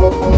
Cô.